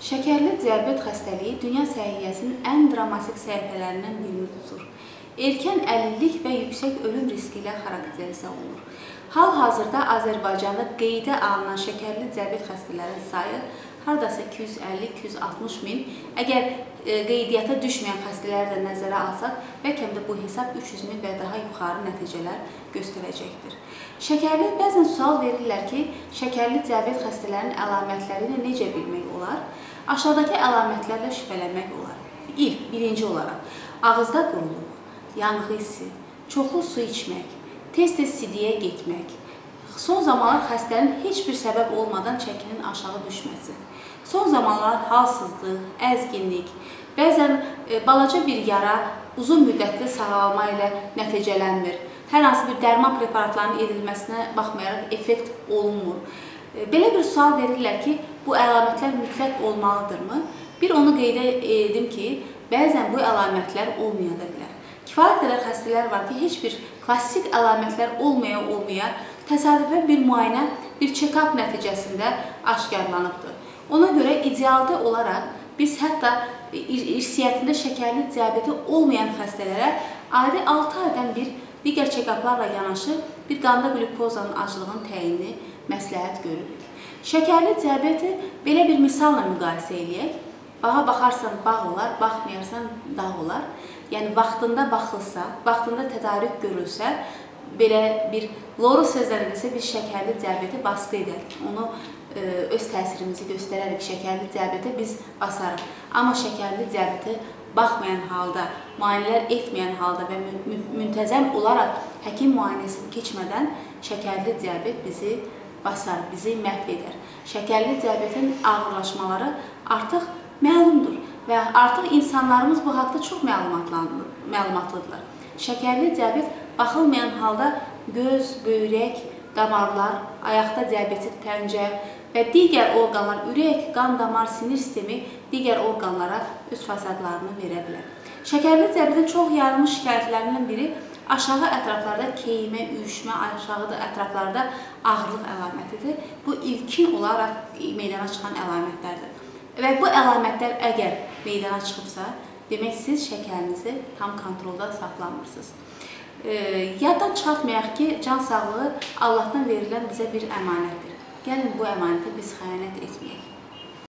Şəkərli diabet xəstəliyi dünya səhiyyəsinin ən dramatik səhifələrindən birini tutur. Erkən əlillik və yüksək ölüm riski ilə xarakterizə olunur. Hal-hazırda Azərbaycanda qeydə alınan şəkərli diabet xəstələrinin sayı hardasa 250-260 min. Əgər e, qeydiyyata düşməyən xəstələri də nəzərə alsaq, bəlkə də bu hesab 300 min və daha yuxarı nəticələr göstərəcəkdir. Şəkərli bəzən sual verirlər ki, şəkərli diabet xəstələrinin əlamətləri ilə necə bilmək olar? Aşağıdakı əlamətlərlə şübhələnmək olar. İlk, birinci olaraq, ağızda quruluq, yanğı hissi, çoxlu su içmək, tez-tez sidiyə getmək, son zamanlar xəstənin heç bir səbəb olmadan çəkinin aşağı düşməsi, son zamanlar halsızlıq, əzginlik, bəzən e, balaca bir yara uzun müddətli sağalma ilə nəticələnmir, hər hansı bir dərman preparatlarının edilməsinə baxmayaraq effekt olunmur. E, belə bir sual verirlər ki, bu əlamətlər mütləq olmalıdırmı? Bir onu qeydə edim ki, bəzən bu əlamətlər olmaya da bilər. Kifayət qədər xəstələr var ki, heç bir klassik əlamətlər olmaya-olmaya təsadüfən bir müayinə, bir check-up nəticəsində aşkarlanıbdır. Ona görə idealda olaraq biz hətta irsiyyətində şəkərli diabeti olmayan xəstələrə adi 6 aydan bir digər check-uplarla yanaşı bir qanda qlükozanın aclığının təyinini məsləhət görürük. Şəkərli diabeti belə bir misalla müqayisə eləyək. Bağa baxarsan bağ olar, baxmayarsan dağ olar. Yəni vaxtında baxılsa, vaxtında tədarük görülsə, belə bir loru sözləri desə bir şəkərli diabeti basqı edər. Onu ə, e, öz təsirimizi göstərərək şəkərli diabeti biz basarıq. Amma şəkərli diabeti baxmayan halda, müayinələr etməyən halda və müntəzəm olaraq həkim müayinəsini keçmədən şəkərli diabet bizi basar, bizi məhv edər. Şəkərli diabetin ağırlaşmaları artıq məlumdur və artıq insanlarımız bu haqda çox məlumatlıdırlar. Şəkərli diabet baxılmayan halda göz, böyrək, damarlar, ayaqda diabetik pəncə və digər orqanlar, ürək, qan damar, sinir sistemi digər orqanlara öz fəsadlarını verə bilər. Şəkərli diabetin çox yayılmış şikayətlərindən biri Aşağı ətraflarda keyimə, üşmə, aşağı ətraflarda ağırlıq əlamətidir. Bu ilkin olaraq meydana çıxan əlamətlərdir. Və bu əlamətlər əgər meydana çıxıbsa, demək siz şəkərinizi tam kontrolda saxlamırsınız. E, yaddan çıxartmayaq ki, can sağlığı Allahdan verilən bizə bir əmanətdir. Gəlin bu əmanətə biz xəyanət etməyək.